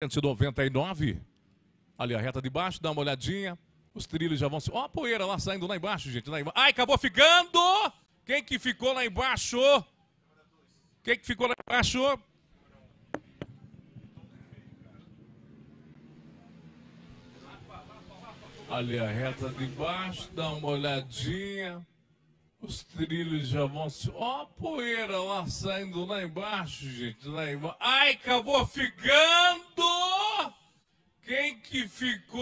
199. Ali a reta de baixo, dá uma olhadinha. Os trilhos já vão se. Ó, a poeira lá saindo lá embaixo, gente. Lá embaixo. Ai, acabou ficando! Quem que ficou lá embaixo? Quem que ficou lá embaixo? Ali a reta de baixo, dá uma olhadinha. Os trilhos já vão se. Ó, a poeira lá saindo lá embaixo, gente. Lá embaixo. Ai, acabou ficando! Que ficou